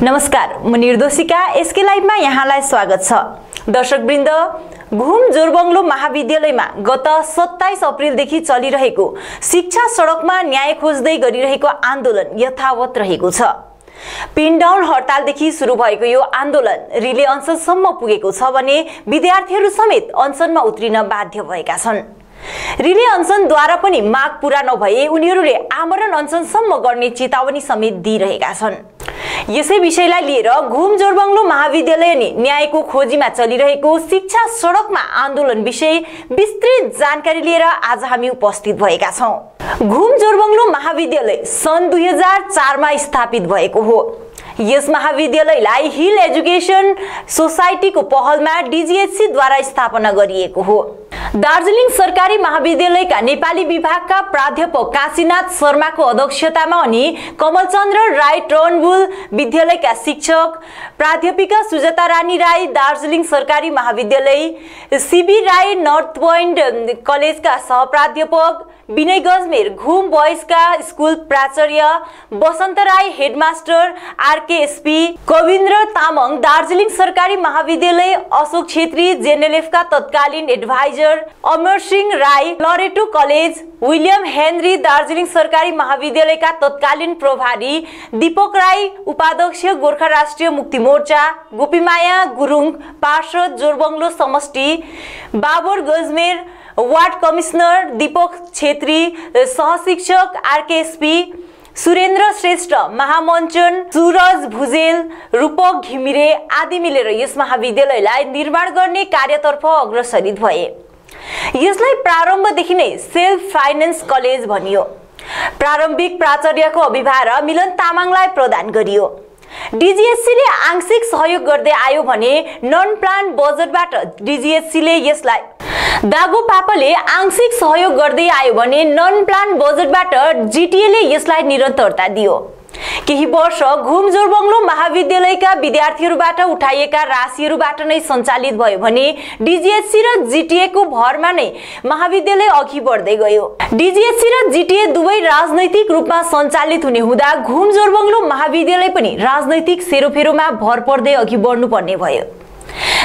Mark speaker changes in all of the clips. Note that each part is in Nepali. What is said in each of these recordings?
Speaker 1: नमस्कार म निर्दोषिका एसके लाइभमा यहाँलाई स्वागत छ। दर्शकवृन्द घुम जोरबङ्लो महाविद्यालयमा गत सत्ताइस अप्रेलदेखि चलिरहेको शिक्षा सडकमा न्याय खोज्दै गरिरहेको आन्दोलन यथावत रहेको छ। पिनडाउन हडतालदेखि सुरु भएको यो आन्दोलन रिले अनसनसम्म पुगेको छ भने विद्यार्थीहरू समेत अनसनमा उत्रिन बाध्य भएका छन्। रिले अनसनद्वारा पनि माग पूरा नभए उनीहरूले आमरण अनसनसम्म गर्ने चेतावनी समेत दिइरहेका छन्। यसै विषयलाई लिएर घुम जोरबङ्लो महाविद्यालय अनि न्यायको खोजीमा चलिरहेको शिक्षा सडकमा आन्दोलन विषय विस्तृत जानकारी लिएर आज हामी उपस्थित भएका छौँ। घुम जोरबङ्लो महाविद्यालय सन् दुई हजार चारमा स्थापित भएको हो। यस महाविद्यालयलाई हिल एजुकेसन सोसाइटीको पहलमा डिजिएचसीद्वारा स्थापना गरिएको हो। दार्जिलिङ सरकारी महाविद्यालयका नेपाली विभागका प्राध्यापक काशीनाथ शर्माको अध्यक्षतामा अनि कमलचन्द्र राई टर्नबुल विद्यालयका शिक्षक प्राध्यापिका सुजाता रानी राई दार्जिलिङ सरकारी महाविद्यालय सिबी राई नर्थ पोइन्ट कलेजका सहप्राध्यापक विनय गजमेर घुम बोइजका स्कुल प्राचार्य बसन्त राई हेडमास्टर आरकेएसपी कविन्द्र तामाङ दार्जिलिङ सरकारी महाविद्यालय अशोक छेत्री जेएनएलएफका तत्कालीन adviser Amar Singh Rai Loreto college William Henry Darjeeling सरकारी महाविद्यालयका तत्कालीन प्रभारी दीपक राई उपाध्यक्ष गोर्खा राष्ट्रिय मुक्ति मोर्चा गोपीमाया गुरुङ पार्षद जोरबङ्लो समष्टि बाबर गजमेर वार्ड कमिसनर दीपक छेत्री सहशिक्षक आरकेएसपी सुरेन्द्र श्रेष्ठ महामञ्चन सुरज भुजेल रूपक घिमिरे आदि मिलेर यस महाविद्यालयलाई निर्माण गर्ने कार्यतर्फ अग्रसरित भए। यसलाई प्रारम्भदेखि नै सेल्फ फाइनेन्स कलेज भनियो। प्रारम्भिक प्राचार्यको अभिभार मिलन तामाङलाई प्रदान गरियो। डिजिएचसीले आंशिक सहयोग गर्दै आयो भने नन प्लान बजेटबाट डिजिएचसीले यसलाई दागो पापले आंशिक सहयोग गर्दै आयो भने नन प्लान बजेटबाट जिटिएले यसलाई निरन्तरता दियो। केही वर्ष घुम जोरबङ्लो महाविद्यालयका विद्यार्थीहरूबाट उठाइएका राशिहरूबाट नै सञ्चालित भयो भने डिजिएचसी र जिटिएको भरमा नै महाविद्यालय अघि बढ्दै गयो। डिजिएचसी र जिटिए दुवै राजनैतिक रूपमा सञ्चालित हुने हुँदा घुम जोरबङ्लो महाविद्यालय पनि राजनैतिक सेरोफेरोमा भर पर्दै अघि बढ्नुपर्ने भयो।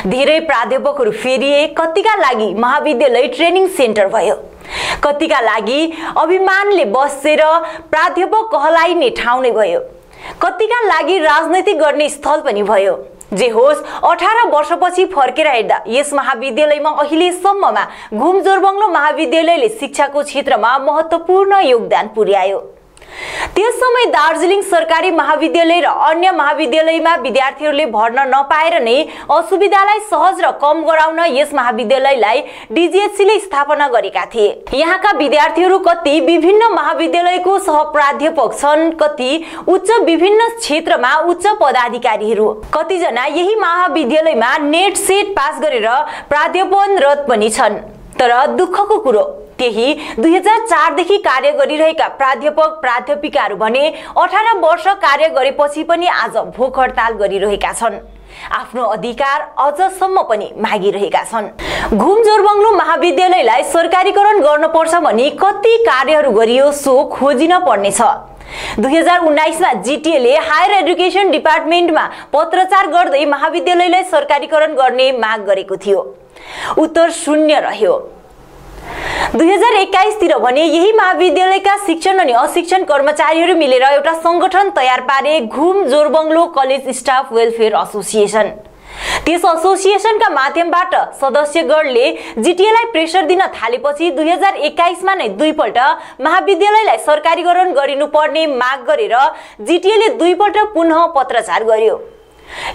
Speaker 1: धेरै प्राध्यापकहरू फेरिए कतिका लागि महाविद्यालय ट्रेनिङ सेन्टर भयो। कतिका लागि अभिमानले बसेर प्राध्यापक कहलाइने ठाउँ नै भयो। कतिका लागि राजनैतिक गर्ने स्थल पनि भयो। जे होस् अठार वर्षपछि फर्केर हेर्दा यस महाविद्यालयमा अहिलेसम्ममा घुम जोरबङ्लो महाविद्यालयले शिक्षाको क्षेत्रमा महत्त्वपूर्ण योगदान पुर्यायो। त्यस समय दार्जिलिङ सरकारी महाविद्यालय र अन्य महाविद्यालयमा विद्यार्थीहरूले भर्न नपाएर नै असुविधालाई सहज र कम गराउन यस महाविद्यालयलाई डिजिएचसीले स्थापना गरेका थिए। यहाँका विद्यार्थीहरू कति विभिन्न महाविद्यालयको सहप्राध्यापक छन् कति उच्च विभिन्न क्षेत्रमा उच्च पदाधिकारीहरू। कतिजना यही महाविद्यालयमा नेट सेट पास गरेर प्राध्यापनरत पनि छन्। तर दुःखको कुरो त्यही दुई हजार चारदेखि कार्य गरिरहेका प्राध्यापक प्राध्यापिकाहरू भने अठार वर्ष कार्य गरेपछि पनि आज भोक हडताल गरिरहेका छन्। आफ्नो अधिकार अझसम्म पनि मागिरहेका छन्। घुम जोरबङ्लो महाविद्यालयलाई सरकारीकरण गर्नुपर्छ भने कति कार्यहरू गरियो सो खोजिन पर्नेछ। दुई हजार उन्नाइसमा जिटिएले हायर एडुकेसन डिपार्टमेन्टमा पत्रचार गर्दै महाविद्यालयलाई सरकारीकरण गर्ने माग गरेको थियो। उत्तर शून्य रह्यो। दुई हजार एक्काइसतिर भने यही महाविद्यालयका शिक्षण अनि अशिक्षण कर्मचारीहरू मिलेर एउटा सङ्गठन तयार पारे Ghum Jorebunglow college staff welfare association. त्यस एसोसिएसनका माध्यमबाट सदस्यगणले जिटिएलाई प्रेसर दिन थालेपछि दुई हजार एक्काइसमा नै दुईपल्ट महाविद्यालयलाई सरकारीकरण गरिनुपर्ने माग गरेर जिटिएले दुईपल्ट पुनः पत्रचार गर्यो।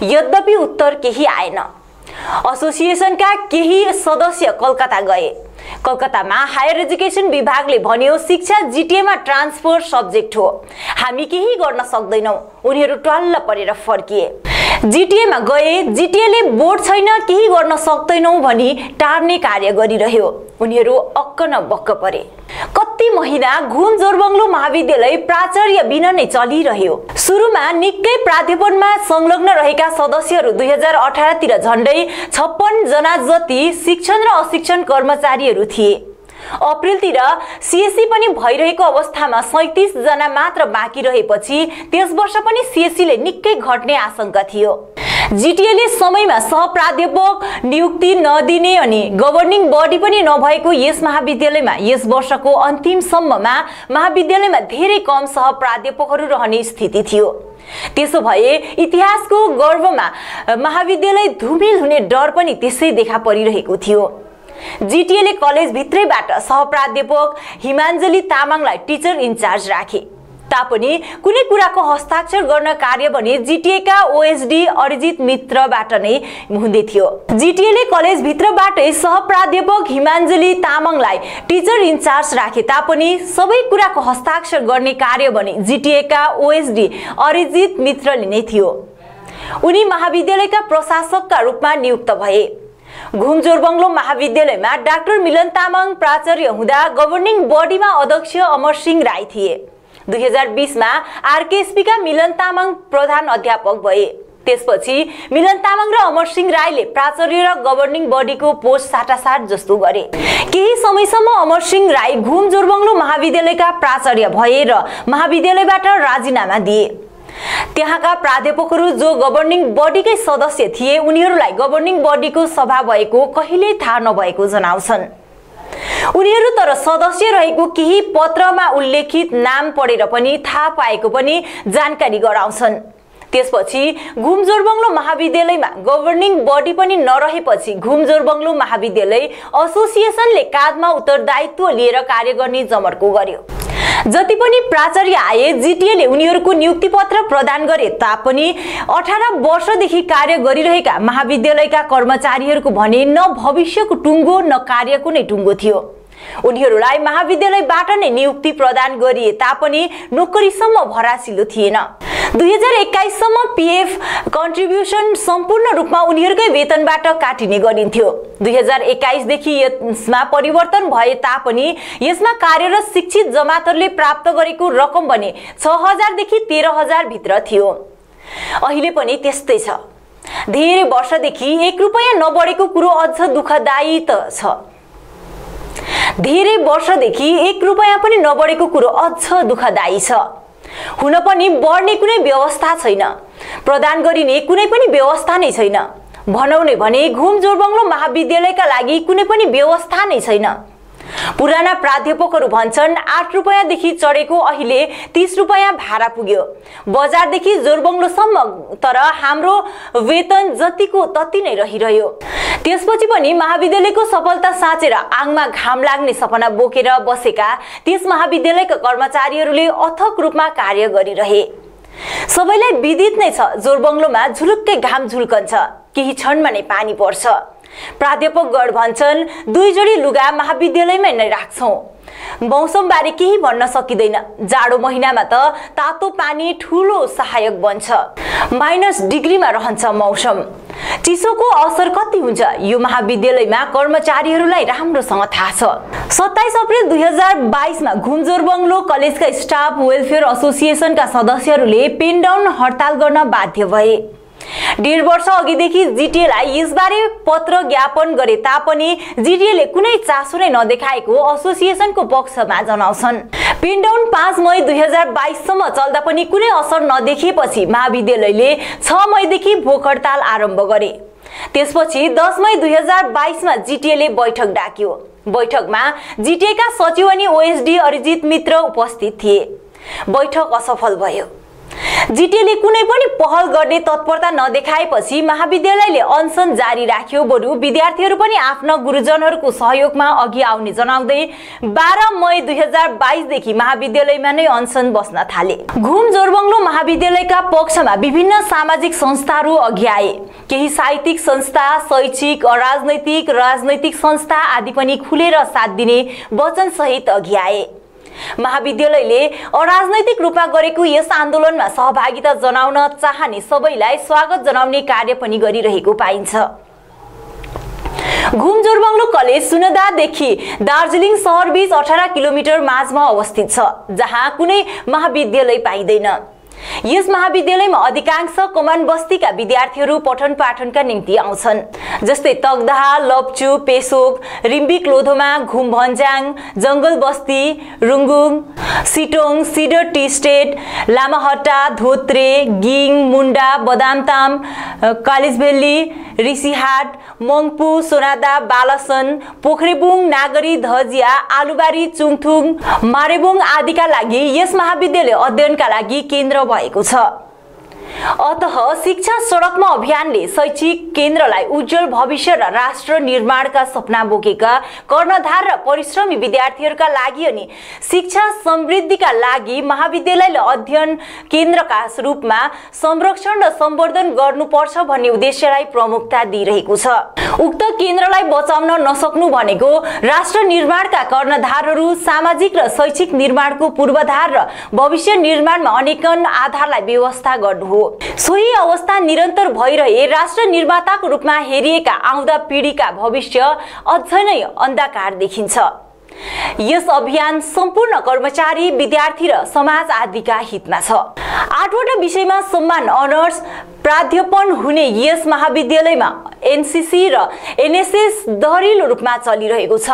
Speaker 1: यद्यपि उत्तर केही आएन। एसोसिएसनका केही सदस्य कलकत्ता गए। कलकत्तामा हायर एजुकेसन विभागले भन्यो शिक्षा जिटिएमा ट्रान्सफर सब्जेक्ट हो। हामी केही गर्न सक्दैनौँ। उनीहरू टल्ल परेर फर्किए। जिटिएमा गए जिटिएले बोर्ड छैन केही गर्न सक्दैनौँ भनी टार्ने कार्य गरिरह्यो। उनीहरू अक्क न बक्क परे। कति महिना घुम जोरबङ्लो महाविद्यालय प्राचार्य बिना नै चलिरह्यो। सुरुमा निकै प्राध्यापनमा संलग्न रहेका सदस्यहरू दुई हजार अठारतिर झन्डै छप्पन जना जति शिक्षण र अशिक्षण कर्मचारीहरू थिए। अप्रेलतिर सिएससी पनि भइरहेको अवस्थामा जना मात्र बाँकी रहेपछि त्यस वर्ष पनि सिएससीले निकै घट्ने आशंका थियो। जिटिएले समयमा सहप्राध्यापक नियुक्ति नदिने अनि गभर्निङ बडी पनि नभएको यस महाविद्यालयमा यस वर्षको अन्तिमसम्ममा महाविद्यालयमा धेरै कम सहप्राध्यापकहरू रहने स्थिति थियो। त्यसो भए इतिहासको गर्वमा महाविद्यालय धुमिल हुने डर पनि त्यसै देखा परिरहेको थियो। जिटिएले कलेजभित्रैबाट सहप्राध्यापक हिमाञ्जली तामाङलाई टिचर इन्चार्ज राखे। तापनि कुनै कुराको हस्ताक्षर गर्न कार्य भने जिटिएका ओएसडी अरिजित मित्रबाट नै हुँदै थियो। जिटिएले कलेजभित्रबाटै सहप्राध्यापक हिमाञ्जली तामाङलाई टिचर इन्चार्ज राखे तापनि सबै कुराको हस्ताक्षर गर्ने कार्य भने जिटिएका ओएसडी अरिजित मित्रले नै थियो। उनी महाविद्यालयका प्रशासकका रूपमा नियुक्त भए। घुम जोरबङ्लो महाविद्यालयमा डाक्टर मिलन तामाङ प्राचार्य हुँदा गभर्निङ बडीमा अध्यक्ष अमर सिंह राई थिए। दुई हजार बिसमा आरकेएसपीका मिलन तामाङ प्रधान अध्यापक भए। त्यसपछि मिलन तामाङ र अमर सिंह राईले प्राचार्य र गभर्निङ बडीको पोस्ट साटासाट जस्तो गरे। केही समयसम्म अमर सिंह राई घुम जोरबङ्लो महाविद्यालयका प्राचार्य भए र महाविद्यालयबाट राजीनामा दिए। त्यहाँका प्राध्यापकहरू जो गभर्निङ बडीकै सदस्य थिए उनीहरूलाई गभर्निङ बडीको सभा भएको कहिल्यै थाहा नभएको जनाउँछन्। उनीहरू तर सदस्य रहेको केही पत्रमा उल्लेखित नाम पढेर पनि थाहा पाएको पनि जानकारी गराउँछन्। त्यसपछि घुम जोरबङ्लो महाविद्यालयमा गभर्निङ बडी पनि नरहेपछि घुम जोरबङ्लो महाविद्यालय एसोसिएसनले काँधमा उत्तरदायित्व लिएर कार्य गर्ने जमर्को गर्यो। जति पनि प्राचार्य आए जिटिएले उनीहरूको नियुक्ति पत्र प्रदान गरे तापनि अठार वर्षदेखि कार्य गरिरहेका महाविद्यालयका कर्मचारीहरूको भने न भविष्यको टुङ्गो न कार्यको नै टुङ्गो थियो। उनीहरूलाई महाविद्यालयबाट नै नियुक्ति प्रदान गरिए तापनि नोकरीसम्म भरासिलो थिएन। दुई हजार एक्काइससम्म पिएफ कन्ट्रिब्युसन सम्पूर्ण रूपमा उनीहरूकै वेतनबाट काटिने गरिन्थ्यो। दुई हजार एक्काइसदेखि यसमा परिवर्तन भए तापनि यसमा कार्यरत शिक्षित जमातहरूले प्राप्त गरेको रकम भने छ हजारदेखि तेह्र हजारभित्र थियो। अहिले पनि त्यस्तै छ। धेरै वर्षदेखि एक रुपियाँ नबढेको कुरो अझ दुःखदायी त छ। धेरै वर्षदेखि एक रुपियाँ पनि नबढेको कुरो अझ दुःखदायी छ। हुन पनि बढ्ने कुनै व्यवस्था छैन। प्रदान गरिने कुनै पनि व्यवस्था नै छैन। भनौँ नै भने घुम जोरबङ्लो महाविद्यालयका लागि कुनै पनि व्यवस्था नै छैन। पुराना प्राध्यापकहरू भन्छन् आठ रुपियाँदेखि चढेको अहिले तिस रुपियाँ भाडा पुग्यो। बजारदेखि जोरबङ्लोसम्म तर हाम्रो वेतन जतिको तति नै रहिरह्यो। त्यसपछि पनि महाविद्यालयको सफलता साँचेर आङमा घाम लाग्ने सपना बोकेर बसेका त्यस महाविद्यालयका कर्मचारीहरूले अथक रूपमा कार्य गरिरहे। सबैलाई विदित नै छ जोरबङ्लोमा झुलुक्कै घाम झुल्कन्छ। केही क्षणमा नै पानी पर्छ। प्राध्यापकगण भन्छन् दुई जोडी लुगा महाविद्यालयमै नै राख्छौँ। मौसमबारे केही भन्न सकिँदैन। जाडो महिनामा त तातो पानी ठुलो सहायक बन्छ। माइनस डिग्रीमा रहन्छ मौसम। चिसोको असर कति हुन्छ यो महाविद्यालयमा कर्मचारीहरूलाई राम्रोसँग थाहा छ। सत्ताइस अप्रेल दुई हजार बाइसमा घुमजोर बङ्गलो कलेजका स्टाफ वेलफेयर एसोसिएसनका सदस्यहरूले पेन डाउन हडताल गर्न बाध्य भए। डेढ वर्ष अघिदेखि जिटिएलाई यसबारे पत्र ज्ञापन गरे तापनि जिटिएले कुनै चासो नै नदेखाएको एसोसिएसनको पक्षमा जनाउँछन्। पिन्डाउन पाँच मई दुई हजार बाइससम्म चल्दा पनि कुनै असर नदेखिएपछि महाविद्यालयले छ मईदेखि भोक हडताल आरम्भ गरे। त्यसपछि दस मई दुई हजार बाइसमा जिटिएले बैठक डाक्यो। बैठकमा जिटिएका सचिव अनि ओएसडी अरिजित मित्र उपस्थित थिए। बैठक असफल भयो। जिटिएले कुनै पनि पहल गर्ने तत्परता नदेखाएपछि महाविद्यालयले अनसन जारी राख्यो बरु। विद्यार्थीहरू पनि आफ्ना गुरुजनहरूको सहयोगमा अघि आउने जनाउँदै बाह्र मई दुई हजार बाइसदेखि महाविद्यालयमा नै अनसन बस्न थाले। घुम जोरबङ्लो महाविद्यालयका पक्षमा विभिन्न सामाजिक संस्थाहरू अघि आए। केही साहित्यिक संस्था शैक्षिक अराजनैतिक राजनैतिक संस्था आदि पनि खुलेर साथ दिने वचनसहित अघि आए। महाविद्यालयले अराजनैतिक रूपमा गरेको यस आन्दोलनमा सहभागिता जनाउन चाहने सबैलाई स्वागत जनाउने कार्य पनि गरिरहेको पाइन्छ। घुम जोरबङ्लो कलेज सुनदादेखि दार्जिलिङ सहरबीच अठार किलोमिटर माझमा अवस्थित छ जहाँ कुनै महाविद्यालय पाइँदैन। यस महाविद्यालयमा अधिकांश कमान बस्तीका विद्यार्थीहरू पठन पाठनका निम्ति आउँछन् जस्तै तगदाहा लप्चु पेसोक रिम्बिक लोधोमा घुम भन्ज्याङ जङ्गल बस्ती Rungung Sittong cedar tea estate Lamahatta Dhotrey गिङ Munda Badamtam कालिजभेल्ली Rishihat Mungpoo Sonada Balason Pokhrebung Nagri Dhajea Alubari चुङथुङ मारेबुङ आदिका लागि यस महाविद्यालय अध्ययनका लागि केन्द्र भएको छ अत शिक्षा सडकमा अभियानले शैक्षिक केन्द्रलाई उज्जवल भविष्य र राष्ट्र निर्माणका सपना बोकेका कर्णधार र परिश्रमी विद्यार्थीहरूका लागि अनि शिक्षा समृद्धिका लागि महाविद्यालयले अध्ययन केन्द्रका रूपमा संरक्षण र सम्वर्धन गर्नुपर्छ भन्ने उद्देश्यलाई प्रमुखता दिइरहेको छ। उक्त केन्द्रलाई बचाउन नसक्नु भनेको राष्ट्र निर्माणका कर्णधारहरू सामाजिक र शैक्षिक निर्माणको पूर्वाधार र भविष्य निर्माणमा अनेकन आधारलाई व्यवस्था गर्नु हो। सोही अवस्था निरन्तर भइरहे राष्ट्र निर्माताको रूपमा हेरिएका आउँदा पिँढीका भविष्य अझ नै अन्धकार देखिन्छ। यस अभियान सम्पूर्ण कर्मचारी विद्यार्थी र समाज आदिका हितमा छ। आठवटा विषयमा सम्मान अनर्स प्राध्यापन हुने यस महाविद्यालयमा एनसिसी र एनएसएस दहरिलो रूपमा चलिरहेको छ।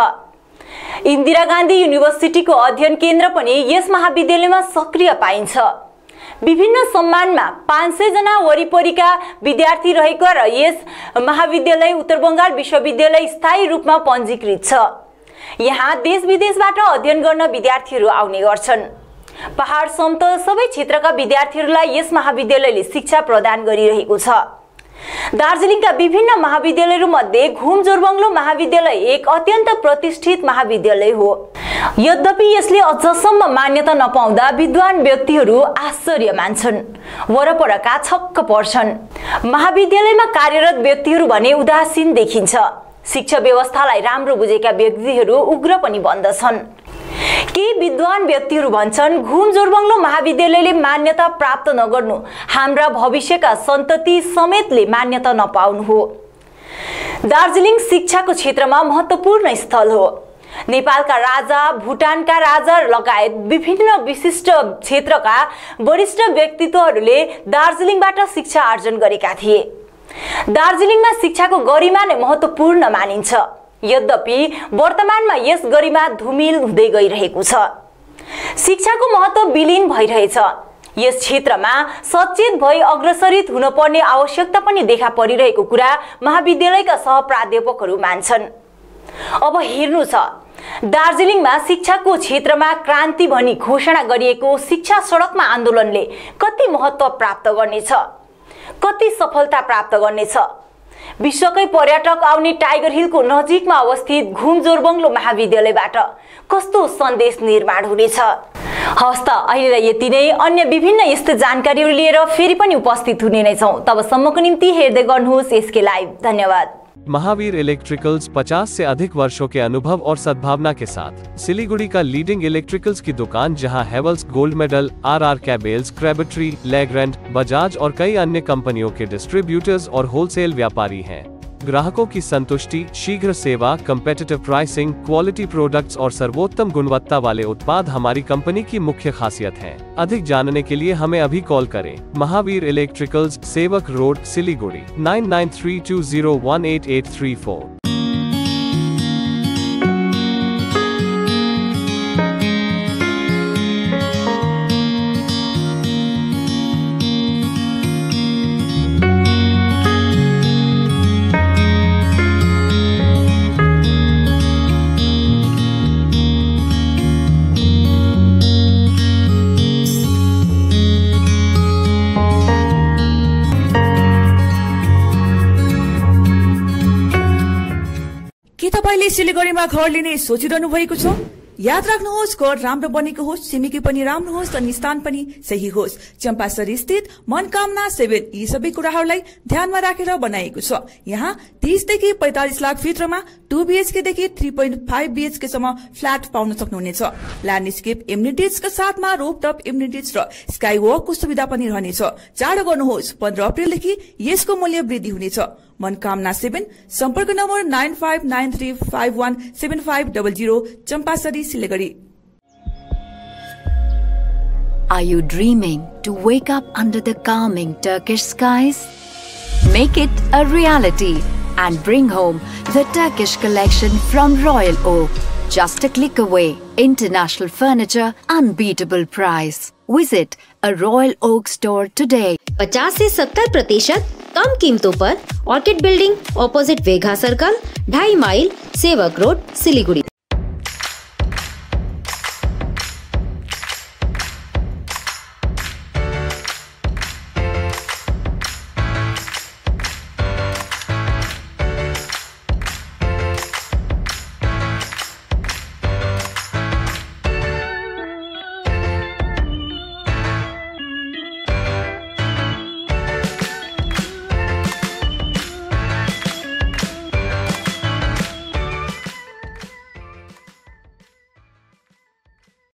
Speaker 1: इन्दिरा गान्धी युनिभर्सिटीको अध्ययन केन्द्र पनि यस महाविद्यालयमा सक्रिय पाइन्छ। विभिन्न सम्मानमा पाँच सयजना वरिपरिका विद्यार्थी रहेको र यस महाविद्यालय उत्तर बङ्गाल विश्वविद्यालय स्थायी रूपमा पञ्जीकृत छ। यहाँ देश विदेशबाट अध्ययन गर्न विद्यार्थीहरू आउने गर्छन्। पहाड समतल सबै क्षेत्रका विद्यार्थीहरूलाई यस महाविद्यालयले शिक्षा प्रदान गरिरहेको छ। दार्जिलिङका विभिन्न महाविद्यालयहरू मध्ये घुम जोरबङ्लो महाविद्यालय एक अत्यन्त प्रतिष्ठित महाविद्यालय हो। यद्यपि यसले अझसम्म मान्यता नपाउँदा विद्वान व्यक्तिहरू आश्चर्य मान्छन् वरपरका छक्क पर्छन्। महाविद्यालयमा कार्यरत व्यक्तिहरू भने उदासीन देखिन्छ। शिक्षा व्यवस्थालाई राम्रो बुझेका व्यक्तिहरू उग्र पनि बन्दछन्। केही विद्वान व्यक्तिहरू भन्छन् घुम जोरबङ्लो महाविद्यालयले मान्यता प्राप्त नगर्नु। हाम्रा भविष्यका सन्तति समेतले मान्यता नपाउनु हो। दार्जिलिङ शिक्षाको क्षेत्रमा महत्त्वपूर्ण स्थल हो। नेपालका राजा भुटानका राजा लगायत विभिन्न विशिष्ट क्षेत्रका वरिष्ठ व्यक्तित्वहरूले दार्जिलिङबाट शिक्षा आर्जन गरेका थिए। दार्जिलिङमा शिक्षाको गरिमा नै महत्त्वपूर्ण मानिन्छ। यद्यपि वर्तमानमा यस गरिमा धुमिल हुँदै गइरहेको छ। शिक्षाको महत्त्व विलिन भइरहेछ। यस क्षेत्रमा सचेत भई अग्रसरित हुनुपर्ने आवश्यकता पनि देखा परिरहेको कुरा महाविद्यालयका सहप्राध्यापकहरू मान्छन्। अब हेर्नु छ दार्जिलिङमा शिक्षाको क्षेत्रमा क्रान्ति भनी घोषणा गरिएको शिक्षा सडकमा आन्दोलनले कति महत्त्व प्राप्त गर्नेछ? कति सफलता प्राप्त गर्नेछ? विश्वकै पर्यटक आउने टाइगर हिलको नजिकमा अवस्थित घुम जोरबङ्लो महाविद्यालयबाट कस्तो सन्देश निर्माण हुनेछ? हस् त अहिलेलाई यति नै। अन्य विभिन्न यस्तो जानकारीहरू लिएर फेरि पनि उपस्थित हुने नै छौँ। तबसम्मको निम्ति हेर्दै गर्नुहोस् यसकै लाइभ। धन्यवाद।
Speaker 2: महावीर इलेक्ट्रिकल्स 50 से अधिक वर्षों के अनुभव और सद्भावना के साथ। सिलीगुड़ी का लीडिंग इलेक्ट्रिकल्स की दुकान, जहाँ Havells gold medal R R Kabels Crabtree Legrand Bajaj और कई अन्य कंपनियों के डिस्ट्रीब्यूटर्स और होलसेल व्यापारी हैं। ग्राहकों की संतुष्टि, शीघ्र सेवा कम्पेटिटिव प्राइसिंग क्वालिटी प्रोडक्ट्स और सर्वोत्तम गुणवत्ता वाले उत्पाद हमारी कंपनी की मुख्य खासियत है। अधिक जानने के लिए हमें अभी कॉल करें। Mahavir electricals Sevoke road, Siliguri, nine nine three two zero one eight eight
Speaker 3: three four. सिलगढीमा घर लिने सोचिरहनु भएको छ। याद राख्नुहोस् घर राम्रो बनेको होस् छिमेकी पनि राम्रो होस् अनि स्थान पनि सही होस्। चम्पासरी स्थित मनकामना सेभेन यी सबै कुराहरूलाई ध्यानमा राखेर बनाइएको छ। यहाँ तीसदेखि पैंतालिस लाख भित्रमा टू बिएचकेदेखि थ्री पोइन्ट फाइभ बिएचकेसम्म फ्ल्याट पाउन सक्नुहुनेछ। ल्यान्डस्केप इम्युनिटिजका साथमा रोपटप इम्युनिटिज र स्काई वकको सुविधा पनि रहनेछ। चाँडो गर्नुहोस् पन्ध्र अप्रेलदेखि यसको मूल्य वृद्धि हुनेछ। मनकामना सेभेन सम्पर्क number nine five nine three five one seven five double zero Champasari Siliguri
Speaker 4: Are you dreaming to wake up under the calming Turkish skies? Make it a reality and bring home the Turkish collection from Royal Oak. Just a click away. International furniture, unbeatable price. Visit a Royal Oak store today.
Speaker 5: 50 से 70 प्रतिशत कम कीमतों पर orchid building opposite Vega circle ढाई माइल सेवक रोड सिलीगुड़ी